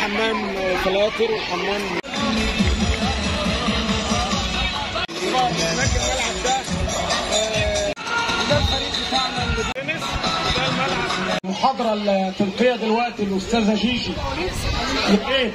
حمام فلاتر وحمام المحاضرة التلقية دلوقتي الأستاذة جيجي. إيه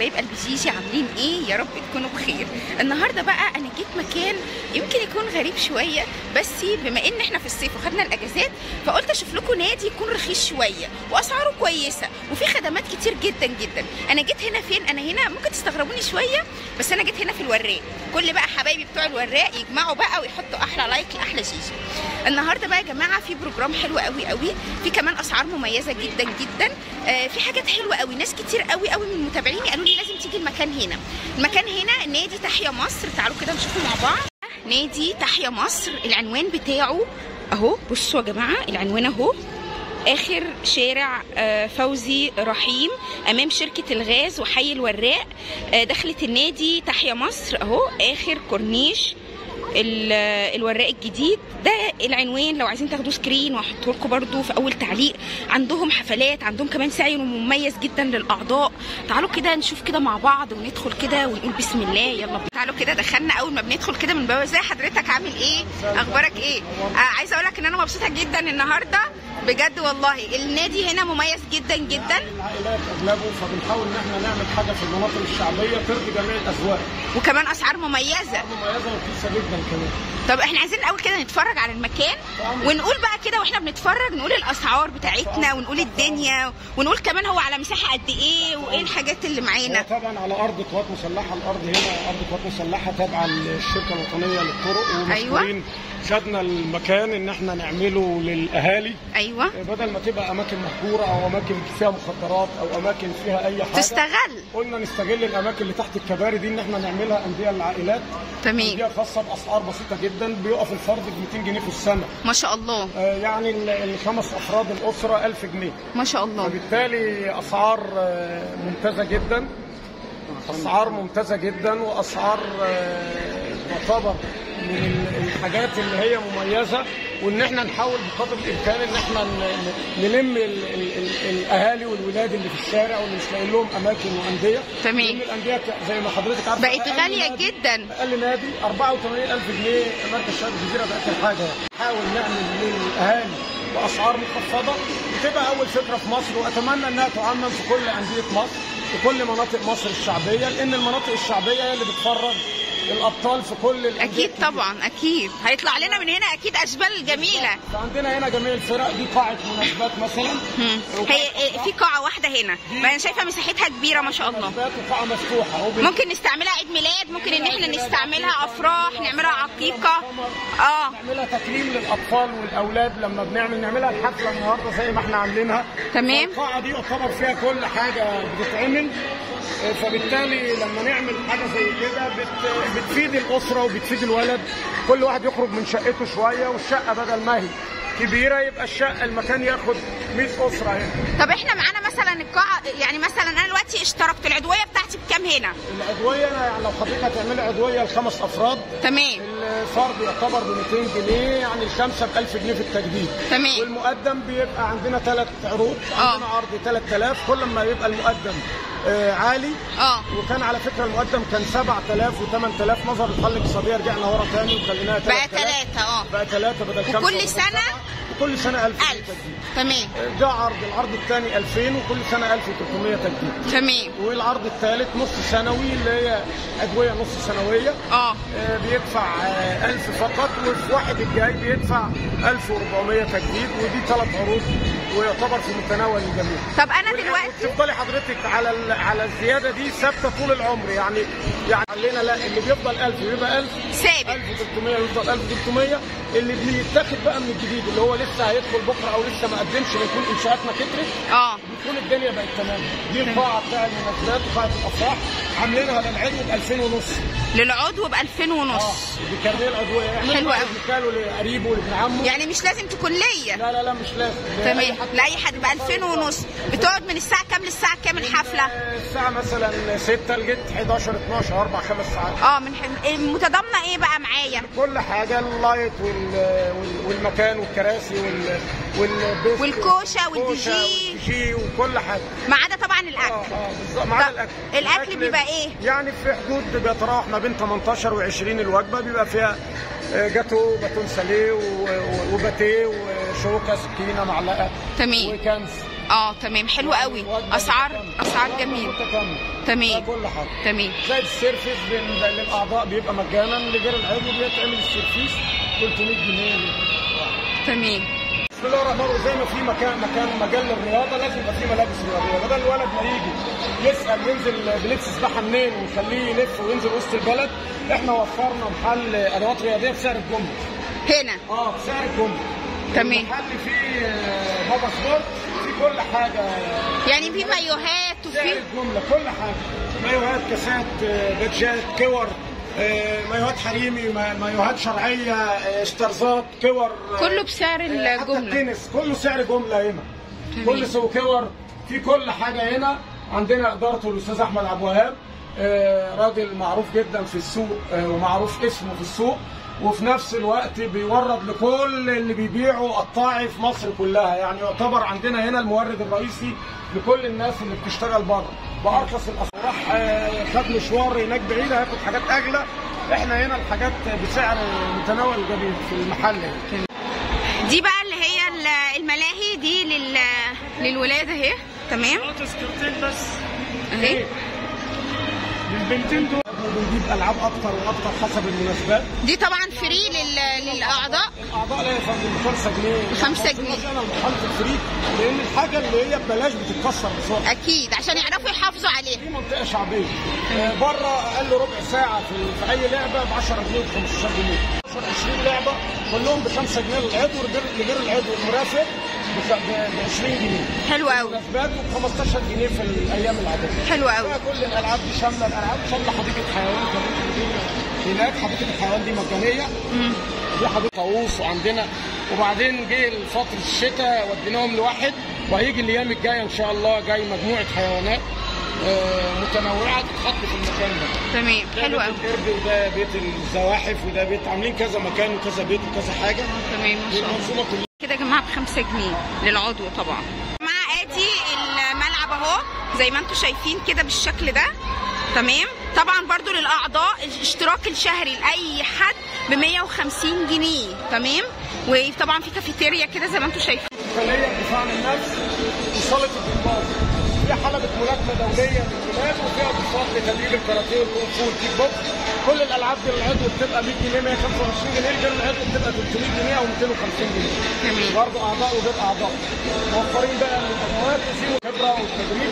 حبايب قلب جيجي عاملين إيه؟ يا رب تكونوا بخير. النهارده بقى أنا جيت مكان يمكن يكون غريب شوية بس بما إن إحنا في الصيف وخدنا الأجازات فقلت أشوف لكم نادي يكون رخيص شوية وأسعاره كويسة وفي خدمات كتير جدا جدا. أنا جيت هنا فين؟ أنا هنا ممكن تستغربوني شوية. بس أنا جيت هنا في الوراق. كل بقى حبايبي بتوع الوراق يجمعوا بقى ويحطوا أحلى like لأحلى جيجي النهارده بقى يا جماعة في program حلو قوي قوي. في كمان أسعار مميزة جدا جدا. آه في حاجات حلوة قوي. ناس كتير قوي قوي من متابعيني قالوا لي لازم تيجي المكان هنا. المكان هنا نادي تحيا مصر. تعالوا كده نشوفه مع بعض. نادي تحيا مصر. العنوان بتاعه أهو. بصوا يا جماعة العنوان أهو. آخر شارع آه، فوزي رحيم أمام شركة الغاز وحي الوراق. آه، دخلة النادي تحيا مصر أهو آخر كورنيش ال- الوراق الجديد. ده العنوان لو عايزين تاخدوا screen وهحطه لكم برده في أول تعليق. عندهم حفلات عندهم كمان سعر مميز جدا للأعضاء. تعالوا كده نشوف كده مع بعض وندخل كده ونقول بسم الله يلا بينا. تعالوا كده دخلنا أول ما بندخل كده من باب. إزاي حضرتك؟ عامل إيه؟ أخبارك إيه؟ آه عايزة أقول لك إن أنا مبسوطة جدا النهارده. بجد والله. النادي هنا مميز جدا جدا. العائلات أغلبه فبنحاول إن إحنا نعمل حاجة في المناطق الشعبية ترضي جميع الأذواق. وكمان أسعار مميزة. مميزة ورخيصة جدا كمان. طب إحنا عايزين الأول كده نتفرج على المكان ونقول بقى كده وإحنا بنتفرج نقول الأسعار بتاعتنا ونقول الدنيا ونقول كمان هو على مساحة قد إيه وإيه الحاجات اللي معانا. طبعا على أرض قوات مسلحة الأرض هنا أرض قوات مسلحة تابعة للشركة الوطنية للطرق ومسؤولين خدنا المكان إن إحنا نعمله للأهالي. أيوه. بدل ما تبقى أماكن مهجورة أو أماكن فيها مخدرات أو أماكن فيها أي حاجة تستغل. قلنا نستغل الأماكن اللي تحت الكباري دي إن إحنا نعملها انديه للعائلات. تمام. انديه خاصة بأسعار بسيطة جدا بيقف الفرد ب 200 جنيه في السنة. ما شاء الله. آه، يعني ال- الخمس أفراد الأسرة 1000 جنيه. ما شاء الله. فبالتالي أسعار آه، ممتازة جدا. أسعار ممتازة جدا وأسعار آه، تعتبر من الحاجات اللي هي مميزة وإن إحنا نحاول بقدر الإمكان إن إحنا نلم ال ال ال الأهالي والولاد اللي في الشارع واللي مش لاقيين لهم أماكن وأندية تمام. لأن الأندية زي ما حضرتك عارفة بقت نادي- جدا. أقل نادي 84000 جنيه مركز شباب الجزيرة ده آخر حاجة يعني. نحاول نعمل للأهالي بأسعار مخفضة بتبقى أول فكرة في مصر وأتمنى إنها تعمم في كل أندية مصر في كل مناطق مصر الشعبية لأن المناطق الشعبية هي اللي بتفرج الأبطال في كل الأندية أكيد. طبعا أكيد. هيطلع لنا من هنا أكيد اشبال جميلة. فعندنا هنا جميع الفرق دي قاعة مناسبات مثلا. هي إيه، في قاعة واحدة هنا. ما أنا شايفة مساحتها كبيرة ما شاء الله. وقاعة مفتوحة. ممكن نستعملها عيد ميلاد ممكن إن إحنا نستعملها أفراح نعملها عقيقة. آه. نعملها تكريم للأطفال والأولاد لما بنعمل نعملها الحفلة النهارده زي ما إحنا عاملينها. تمام. القاعة دي يعتبر فيها كل حاجة بتتعمل. فبالتالي لما نعمل حاجة زي كده بت- بتفيد الأسرة وبتفيد الولد. كل واحد يخرج من شقته شوية والشقة بدل ما هي كبيرة يبقى الشقة المكان ياخد 100 أسرة هنا. طب إحنا معانا مثلا القاعه يعني مثلا أنا دلوقتي اشتركت العضوية بتاعتي بكام هنا؟ العضوية يعني لو حضرتك هتعملي عضوية لخمس أفراد. تمام. الفرد يعتبر ب 200 جنيه يعني الخمسة ب 1000 جنيه في التجديد. تمام. والمقدم بيبقى عندنا ثلاث عروض آه. عندنا عرض 3000 كل ما يبقى المقدم آه عالي. آه. وكان على فكرة المقدم كان 7000 و8000 نظرا للحل الاقتصاديه رجعنا ورا تاني وخليناها بقى 3000 ثلاثة آه. بقى ثلاثة بدل خمسة وكل وبدل وكل سنة 1000 جنيه ألف. تجديد. تمام. ده عرض العرض الثاني 2000 وكل سنة 1300 تجديد. تمام. والعرض الثالث نص سنوي اللي هي أدوية نص سنوية. آه. آه، بيدفع آه، 1000 فقط وفي واحد الجاي بيدفع 1400 تجديد ودي ثلاث عروض. ويعتبر في متناول الجميع. طب أنا دلوقتي وتفضلي حضرتك على ال- على الزيادة دي ثابتة طول العمر يعني يعني علينا لا اللي بيفضل 1000 بيبقى 1000 ثابت. 1300 يفضل 1300 اللي بيتاخد بقى من الجديد اللي هو لسه هيدخل بكرة أو لسه ما قدمش بيكون إنشاءاتنا كترت. آه. بتكون الدنيا بقت تمام. دي القاعة بتاع المناسبات وقاعة الأفراح. عاملينها للعيد ب 2000 ونص. للعضو ب 2000 آه ونص بكارنيه العضويه يعني حلو أوي. بيكاله لقريبه ولابن عمه. يعني مش لازم تكون ليا. لا لا لا مش لازم. تمام. لأي حد ب 2000 ونص. بتقعد من الساعة كام للساعة كام الحفلة؟ الساعة مثلا 6 لغاية 11 12 4 5 ساعات. آه من ح- متضمنة إيه بقى معايا؟ كل حاجة ال light وال... وال... والمكان والكراسي وال... وال piste والكوشة والدي جي. جي وكل حاجة. ما عدا طبعا آه الأكل. آه بالظبط. ما عدا الأكل. الأكل بيبقى إيه؟ يعني في حدود بيتراوح ما بين 18 و20 الوجبة بيبقى فيها آه، جاتو bâton salé وباتيه وشوكة سكينة معلقة تمام. و cans. آه تمام. حلو قوي. اسعار. أسعار متكاملة. تمام. كل حاجة. تمام. زائد ال service للأعضاء بيبقى مجانا لغير العضو بيتعمل ال service 300 جنيه. تمام. بسم الله الرحمن الرحيم. زي ما في مكان مكان مجال للرياضة لازم يبقى في ملابس رياضية. بدل الولد ما يجي يسأل ينزل بلبس سباحة منين ونخليه يلف وينزل وسط البلد إحنا وفرنا محل أدوات رياضية بسعر الجمله هنا؟ آه بسعر الجمله تمام. المحل فيه آه، بابا سبورت فيه كل حاجة. يعني في مايوهات سعر وفي الجملة كل حاجة. مايوهات كاسات آه، بادجات كور. مايوهات حريمي ما- مايوهات شرعية آه، اشترزات كور آه، كله بسعر حتى الجملة. التنس كله سعر جملة هنا. كل سو كور في كل حاجة هنا. عندنا ادارته الأستاذ أحمد عبد الوهاب آه، راجل معروف جدا في السوق آه، ومعروف اسمه في السوق. وفي نفس الوقت بيورد لكل اللي بيبيعوا قطاعي في مصر كلها. يعني يعتبر عندنا هنا المورد الرئيسي لكل الناس اللي بتشتغل بره. بأرخص الأسعار راح آه، خد مشوار هناك بعيد هياخد حاجات أغلى. إحنا هنا الحاجات بسعر متناول الجميع في المحل هنا. دي بقى اللي هي ال- الملاهي دي لل للولاد اهي تمام. تذكرتين بس. اهي للبنتين دول. بنجيب ألعاب أكتر وأكتر حسب المناسبات. دي طبعا free لل... للأعضاء. الأعضاء لا ب 5 جنيه. 5 جنيه. أنا المحل free لأن الحاجة اللي هي ببلاش بتتكسر بسرعة. أكيد عشان يعرفوا يحافظوا عليها. دي منطقة شعبية. آه، بره أقل ربع ساعة في, في أي لعبة ب 10 جنيه ب 15 جنيه. 10 20 لعبة كلهم ب 5 جنيه للعضو لغير العضو. المرافق ب 20 جنيه. حلو قوي مناسبات وب 15 جنيه في الأيام العادية. حلو قوي كل الألعاب دي شاملة. الألعاب شاملة حديقة حيوان هناك. حديقة الحيوان دي مجانية. دي حديقة طاووس وعندنا وبعدين جه فتره الشتاء وديناهم لواحد. وهيجي الأيام الجاية إن شاء الله جاي مجموعة حيوانات. متنوعة تتحط في المكان ده. تمام حلو قوي وده بيت الزواحف وده بيت عاملين كذا مكان وكذا بيت وكذا حاجة. تمام ما شاء الله. كده يا جماعة بخمسة جنيه للعضو طبعا. جماعة ادي الملعب أهو زي ما أنتم شايفين كده بالشكل ده. تمام؟ طبعا برضو للأعضاء الاشتراك الشهري لأي حد ب 150 جنيه. تمام؟ وطبعا في كافيتيريا كده زي ما أنتم شايفين. خليه دفاع عن النفس وصالة الجمباز فيها حلبة ملاكمة دولية للولاد وفيها بساط لتدريب الكاراتيه والكونغ فو والكيك بوكس كل الألعاب دي للعضو بتبقى 100 جنيه 125 جنيه. غير العضو بتبقى 300 جنيه أو 250 جنيه. برضه أعضاء وغير أعضاء. موفرين بقى الأدوات وفي خبرة والتدريب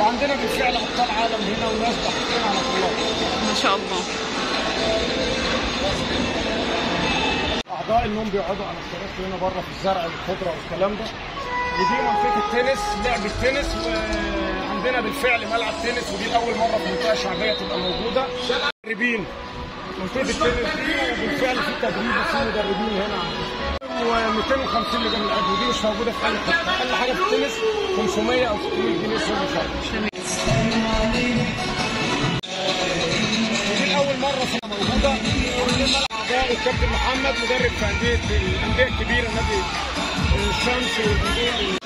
وعندنا بالفعل أبطال عالم هنا وناس ضحكين على الله ما شاء الله. أعضاء إنهم بيقعدوا على الكراسي هنا بره في الزرع والخضره والكلام ده. ودي منطقة التنس لعب التنس وعندنا بالفعل ملعب تنس ودي لأول مرة في منطقة شعبية تبقى موجودة. مدربين. منطقة التنس دي وبالفعل في تدريب وفي مدربين هنا. و250 لغير العضو ودي مش موجودة في أي حتة. أقل حاجة في التنس 500 أو 600 جنيه سنه شهر دي اول مرة في موجودة. ودي ملعب اعضاء الكابتن محمد مدرب في انديه الانديه الكبيره نادي الشمس والانديه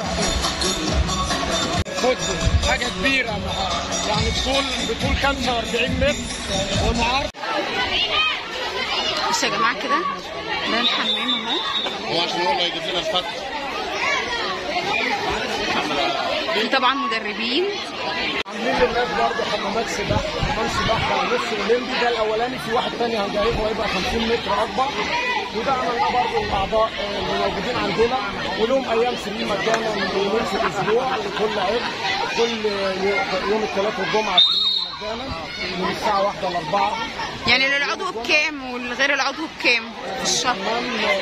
فوتبول حاجة كبيره مع- يعني بطول بطول 45 متر ومعارض بصوا يا جماعة كده ده الحمام أهو. هو عشان هو اللي هيجيب لنا دي طبعا مدربين. عاملين للناس برضه حمامات سباحة حمام سباحة نص اولمبي ده الأولاني في واحد تاني هنجربه هيبقى 50 متر أكبر. وده عملناه برضه الاعضاء آه، اللي موجودين عندنا. ولهم أيام free مجانا يومين في الأسبوع لكل عضو كل يو- يوم الثلاث والجمعة مجانا من الساعة 1 ل 4 يعني للعضو بكام والغير العضو بكام في الشهر؟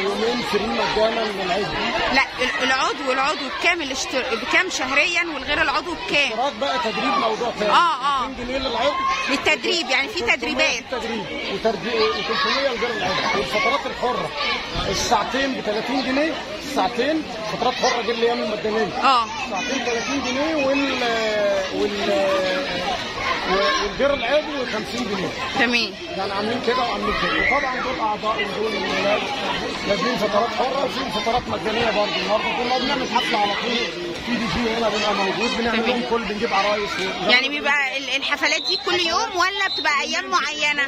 يومين free مجانا للعضو لا ال- العضو العضو بكام الاشتر... بكام شهريا والغير العضو بكام؟ اشتراك بقى تدريب موضوع تاني آه، آه. 200 جنيه للعضو. للتدريب يعني في 300 تدريبات. تدريب. و300 لغير العضو. والفترات الحرة. الساعتين ب 30 جنيه الساعتين فترات حرة غير الأيام المجانيه آه. ساعتين 30 جنيه وال وال والغير العضو 50 جنيه. تمام. يعني عاملين كده وعاملين كده. وطبعا دول أعضاء ودول ولاد لازمين فترات حرة وفي فترات مجانية برضه. النهارده كنا بنعمل حفلة على طول. في دي جي هنا بيبقى موجود بنعمل لهم كل بنجيب عرايس يعني بيبقى ال- الحفلات دي كل يوم ولا بتبقى أيام معينة؟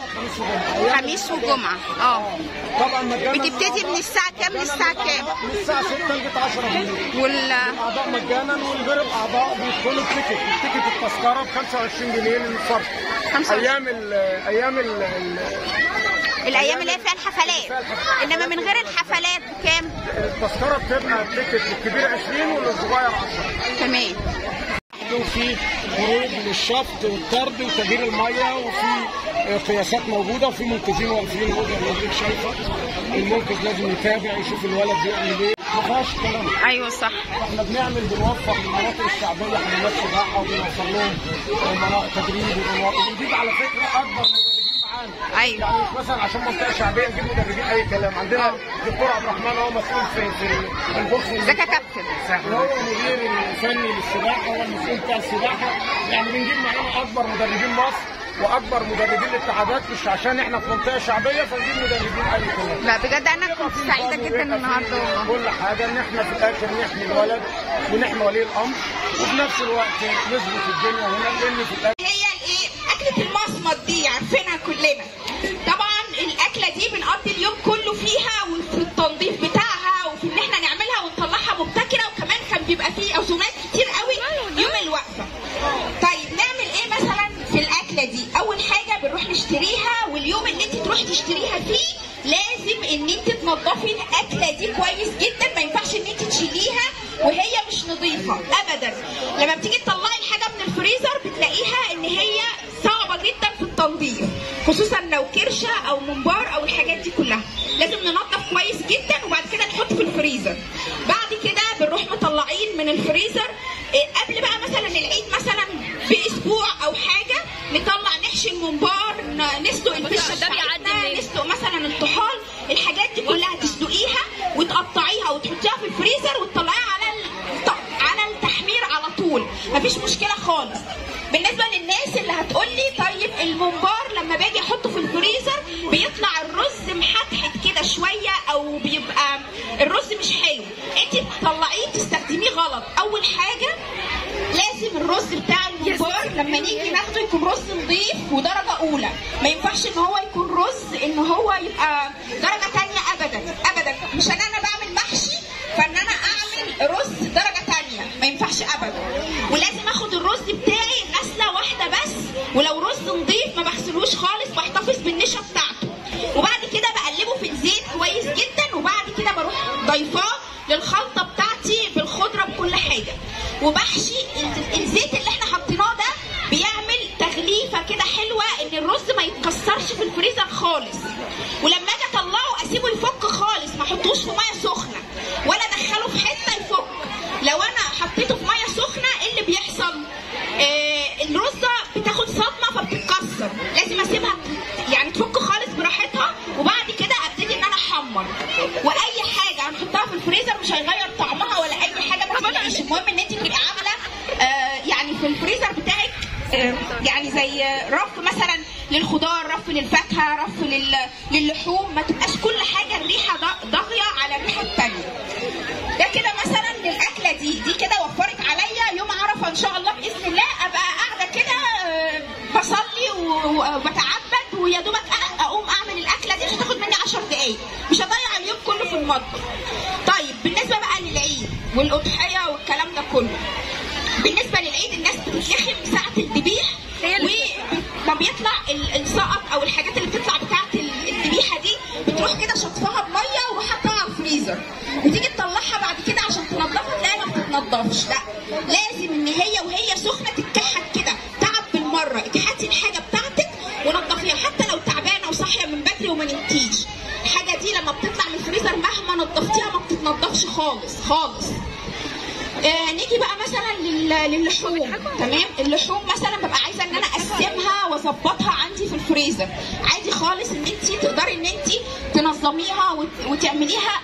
خميس وجمعة. آه. طبعا مجانا بتبتدي من الساعة كام للساعة كام؟ من الساعة 6 لغايه 10 بالليل وال الاعضاء مجانا والغير الاعضاء بيدخلوا ال ticket ال ticket التذكرة ب 25 جنيه للفرد. 25. أيام ال أيام ال- الأيام اللي هي فيها الحفلات. إنما من غير الحفلات بكام؟ التذكرة بتبقى ال ticket للكبير 20 وللصغير 10 تمام. وفي خروج للشفط والطرد وتغيير المية وفي قياسات موجودة وفي منقذين واقفين موجود اللي شايفة. المنقذ لازم يتابع يشوف الولد بيعمل إيه. ما فيهاش كلام. أيوه صح. إحنا بنعمل بنوفر للمناطق الشعبية حمامات سباحه وبنوفر لهم مناطق تدريب وبنوفر- على فكرة أكبر معانا أيوه. يعني مش مثلا عشان منطقه شعبيه نجيب مدربين أي كلام. عندنا الدكتور عبد الرحمن هو مسؤول في في البورصه ازيك يا كابتن هو المدير الفني للسباحة هو المسؤول بتاع السباحة. يعني بنجيب معانا أكبر مدربين مصر وأكبر مدربين الاتحادات مش عشان إحنا في منطقة شعبية فنجيب مدربين أي كلام. لا بجد أنا كنت سعيدة جدا النهارده والله. كل حاجة إن إحنا في الآخر نحمي الولد ونحمي ولي الأمر وفي نفس الوقت نظبط الدنيا هنا لأن في الآخر نشتريها واليوم اللي انت تروحي تشتريها فيه لازم ان انت تنضفي الأكلة دي كويس جدا. ما ينفعش ان انت تشيليها وهي مش نظيفة ابدا. لما بتيجي تطلعي الحاجة من الفريزر بتلاقيها إن هي صعبة جدا في التنظيف خصوصا لو كرشة أو منبار أو الحاجات دي كلها. الممبار نسلق الفشه ده بيعدي؟ نسلق مثلا الطحال الحاجات دي كلها تسلقيها وتقطعيها وتحطيها في الفريزر وتطلعيها على على التحمير على طول. مفيش مشكلة خالص. بالنسبة للناس اللي هتقول لي طيب الممبار لما نيجي ناخده يكون رز نظيف ودرجة أولى. ما ينفعش إن هو يكون رز إن هو يبقى درجة تانية ابدا. ابدا. مش إن أنا بعمل محشي فإن أنا أعمل رز درجة تانية. ما ينفعش ابدا. ولازم آخد الرز بتاعي غسلة واحدة بس ولو رز نظيف ميه سخنة ولا ادخله في حتة يفك لو أنا حطيته في ميه سخنة إيه اللي بيحصل؟ آه الرزه بتاخد صدمة فبتتكسر. لازم أسيبها يعني تفك خالص براحتها وبعد كده أبتدي إن أنا أحمر. وأي حاجة هنحطها في الفريزر مش هيغير طعمها ولا أي حاجة. تقلقيش المهم إن انت تبقي عاملة آه يعني في الفريزر بتاعك آه، يعني زي رف مثلا للخضار رف للفاكهه رف لل... للحوم ما تبقاش كل حاجة الريحه ضا- ضاغيه على الريحه الثانية ده كده مثلا للاكله دي دي كده سخنه تتكحت كده. تعب بالمرة. اكحتي الحاجة بتاعتك ونضفيها حتى لو تعبانة وصاحية من بدري وما نمتيش. الحاجة دي لما بتطلع من الفريزر مهما نضفتيها ما بتتنضفش خالص خالص. آه نيجي بقى مثلا لل- للحوم. تمام؟ اللحوم مثلا ببقى عايزة إن أنا أقسمها وأظبطها عندي في الفريزر. عادي خالص إن انت تقدري إن انت تنظميها وت- وتعمليها.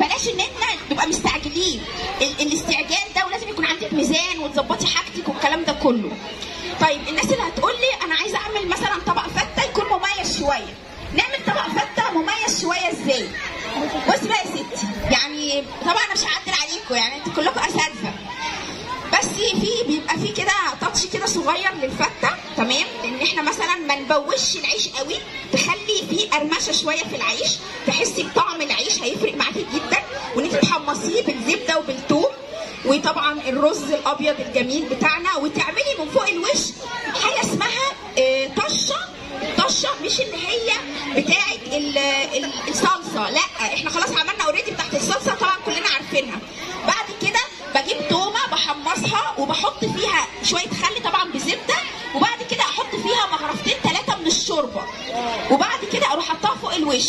بلاش إن إحنا نبقى مستعجلين. ال- الاستعجال ده ولازم يكون عندك ميزان وتظبطي حاجتك والكلام ده كله. طيب الناس اللي هتقول لي أنا عايزة أعمل مثلا طبق فتة يكون مميز شوية. نعمل طبق فتة مميز شوية إزاي؟ بص بقى يا ستي يعني طبعا أنا مش هعدل عليكم يعني أنتوا كلكم أساتذة. بس في بيبقى في كده تاتش كده صغير للفتة تمام؟ إن إحنا مثلا ما نبوش العيش قوي تخلي فيه قرمشة شوية في العيش تحسي بطعم العيش هيفرق معاكي جدا وإن أنت تحمصيه بالزبدة وبالثوم وطبعا الرز الأبيض الجميل بتاعنا وتعملي من فوق الوش حاجة اسمها آه، طشة. طشة مش اللي هي بتاعه ال- ال- الصلصة لا إحنا خلاص عملنا اوريدي بتاعت الصلصة طبعا كلنا عارفينها. بعد كده بجيب تومة بحمصها وبحط فيها شوية خل طبعا بزبدة وبعد كده أحط فيها مغرفتين ثلاثة من الشوربة. وبعد كده أروح حطها فوق الوش.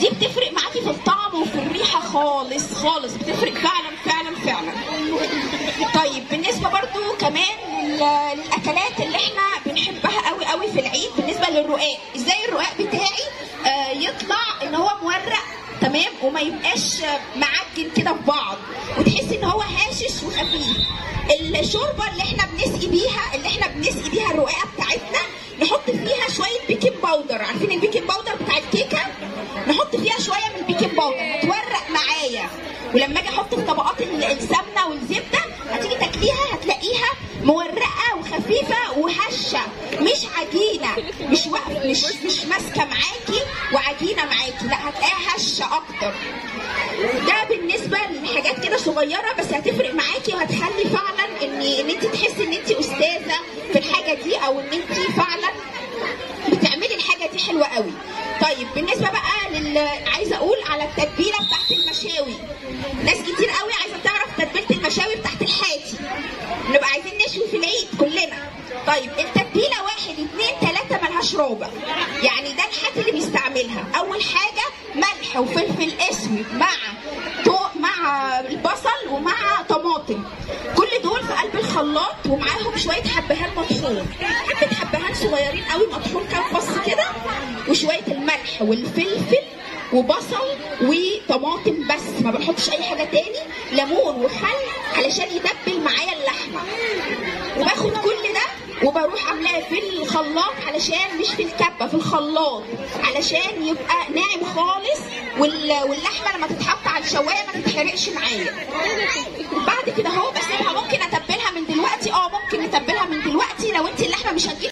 دي بتفرق معاكي في الطعم وفي الريحة خالص خالص. بتفرق فعلا طيب بالنسبة برضو كمان لل- للاكلات اللي إحنا بنحبها قوي قوي في العيد بالنسبة للرقاق. إزاي الرقاق بتاعي؟ آه يطلع إن هو مورق تمام؟ وما يبقاش معجن كده في بعض. وتحسي إن هو هاشش وخفيف. الشوربة اللي إحنا بنسقي بيها اللي إحنا بنسقي بيها الرقاقه بتاعتنا نحط فيها شوية baking powder عارفين ال baking powder بتاع الكيكة؟ نحط فيها شوية من ال baking powder هتورق معايا. ولما أجي أحط في طبقات ال- السمنة والزبدة هتيجي تاكليها هتلاقيها مورقة وخفيفة وهشة. مش عجينة. مش واقف مش مش ماسكة معاكي وعجينة معاكي. لا هتلاقيها هشة أكتر. ده بالنسبة لحاجات كده صغيرة بس هتفرق معاكي وهتخلي فعلا ان إن انت تحسي إن انت أستاذة في الحاجة دي أو إن انت فعلا بتعملي الحاجة دي حلوة قوي. طيب بالنسبة بقى لل عايزة أقول على التتبيلة بتاعت المشاوي. ناس كتير قوي عايزة تعرف تتبيلة المشاوي بتاعت الحاتي. نبقى عايزين نشوي في العيد كلنا. طيب التتبيله واحد اتنين تلاتة ملهاش رابع يعني ده الحاتي اللي بيستعملها. أول حاجة ملح وفلفل أسود مع مع البصل ومع طماطم. كل دول في قلب الخلاط ومعاهم شوية حبهان مطحون. حبة حبهان صغيرين قوي مطحون كام فص كده وشوية الملح والفلفل وبصل وطماطم بس. ما بنحطش أي حاجة تاني. ليمون وخل علشان يدبل معايا اللحمة. وباخد كل ده وبروح عاملاه في الخلاط علشان مش في الكبة في الخلاط. علشان يبقى ناعم خالص وال- واللحمة لما تتحط على الشواية ما تتحرقش معايا. بعد كده أهو بسيبها. ممكن أتبلها من دلوقتي؟ آه ممكن نتبلها من دلوقتي. لو أنت اللحمة مش هتجيب